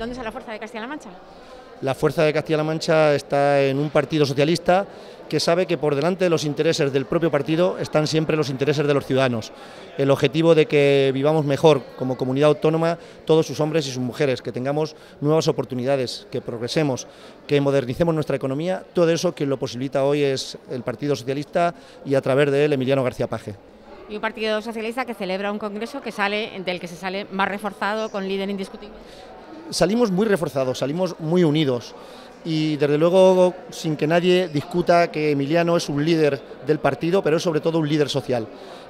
dónde está la fuerza de Castilla-La Mancha? La fuerza de Castilla-La Mancha está en un partido socialista que sabe que por delante de los intereses del propio partido están siempre los intereses de los ciudadanos. El objetivo de que vivamos mejor como comunidad autónoma todos sus hombres y sus mujeres, que tengamos nuevas oportunidades, que progresemos, que modernicemos nuestra economía, todo eso que lo posibilita hoy es el Partido Socialista y a través de él Emiliano García Paje. Y un Partido Socialista que celebra un congreso que sale, del que se sale más reforzado, con líder indiscutible. Salimos muy reforzados, salimos muy unidos y desde luego sin que nadie discuta que Emiliano es un líder del partido, pero es sobre todo un líder social.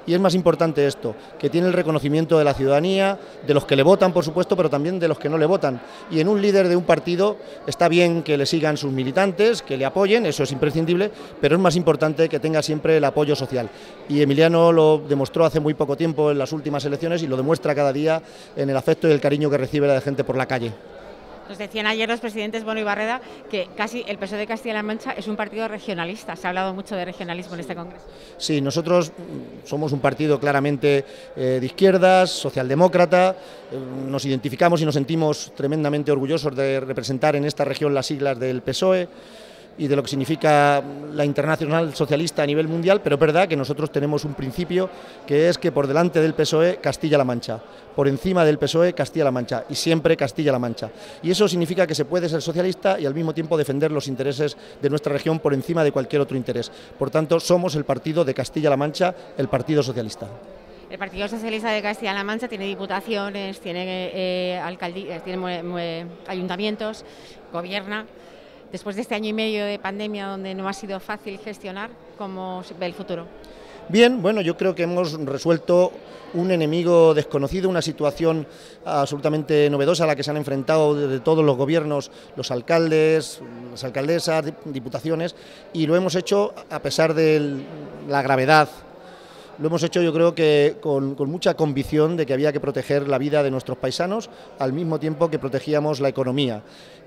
Y es más importante esto, que tiene el reconocimiento de la ciudadanía, de los que le votan, por supuesto, pero también de los que no le votan. Y en un líder de un partido está bien que le sigan sus militantes, que le apoyen, eso es imprescindible, pero es más importante que tenga siempre el apoyo social. Y Emiliano lo demostró hace muy poco tiempo en las últimas elecciones y lo demuestra cada día en el afecto y el cariño que recibe la gente por la calle. Nos decían ayer los presidentes Bono y Barreda que casi el PSOE de Castilla-La Mancha es un partido regionalista. Se ha hablado mucho de regionalismo en este Congreso. Sí, nosotros somos un partido claramente eh, de izquierdas, socialdemócrata. Eh, nos identificamos y nos sentimos tremendamente orgullosos de representar en esta región las siglas del PSOE y de lo que significa la internacional socialista a nivel mundial, pero es verdad que nosotros tenemos un principio que es que por delante del PSOE Castilla-La Mancha, por encima del PSOE Castilla-La Mancha y siempre Castilla-La Mancha. Y eso significa que se puede ser socialista y al mismo tiempo defender los intereses de nuestra región por encima de cualquier otro interés. Por tanto, somos el partido de Castilla-La Mancha, el Partido Socialista. El Partido Socialista de Castilla-La Mancha tiene diputaciones, tiene, eh, tiene ayuntamientos, gobierna. Después de este año y medio de pandemia donde no ha sido fácil gestionar, ¿cómo ve el futuro? Bien, bueno, yo creo que hemos resuelto un enemigo desconocido, una situación absolutamente novedosa a la que se han enfrentado desde todos los gobiernos, los alcaldes, las alcaldesas, diputaciones, y lo hemos hecho a pesar de la gravedad lo hemos hecho yo creo que con, con, mucha convicción de que había que proteger la vida de nuestros paisanos al mismo tiempo que protegíamos la economía.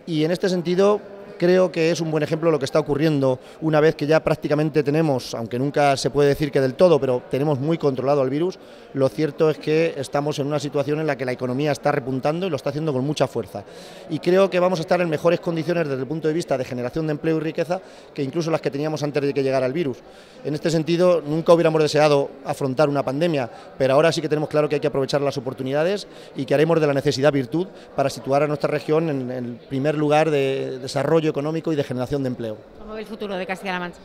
Y en este sentido creo que es un buen ejemplo lo que está ocurriendo una vez que ya prácticamente tenemos, aunque nunca se puede decir que del todo, pero tenemos muy controlado el virus, lo cierto es que estamos en una situación en la que la economía está repuntando y lo está haciendo con mucha fuerza. Y creo que vamos a estar en mejores condiciones desde el punto de vista de generación de empleo y riqueza que incluso las que teníamos antes de que llegara el virus. En este sentido, nunca hubiéramos deseado afrontar una pandemia, pero ahora sí que tenemos claro que hay que aprovechar las oportunidades y que haremos de la necesidad virtud para situar a nuestra región en el primer lugar de desarrollo económico y de generación de empleo. ¿Cómo ve el futuro de Castilla-La Mancha?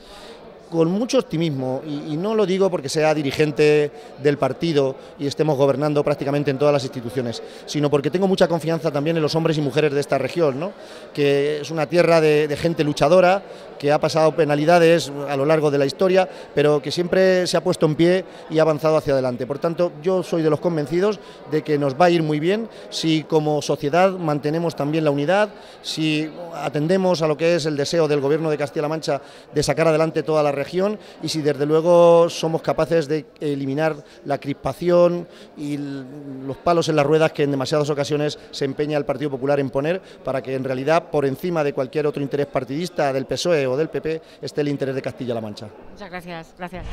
Con mucho optimismo, y, no lo digo porque sea dirigente del partido y estemos gobernando prácticamente en todas las instituciones, sino porque tengo mucha confianza también en los hombres y mujeres de esta región, ¿no? que es una tierra de, gente luchadora, que ha pasado penalidades a lo largo de la historia, pero que siempre se ha puesto en pie y ha avanzado hacia adelante. Por tanto, yo soy de los convencidos de que nos va a ir muy bien si como sociedad mantenemos también la unidad, si atendemos a lo que es el deseo del Gobierno de Castilla-La Mancha de sacar adelante toda la región y si desde luego somos capaces de eliminar la crispación y los palos en las ruedas que en demasiadas ocasiones se empeña el Partido Popular en poner para que en realidad por encima de cualquier otro interés partidista del PSOE o del PP esté el interés de Castilla-La Mancha. Muchas gracias. Gracias.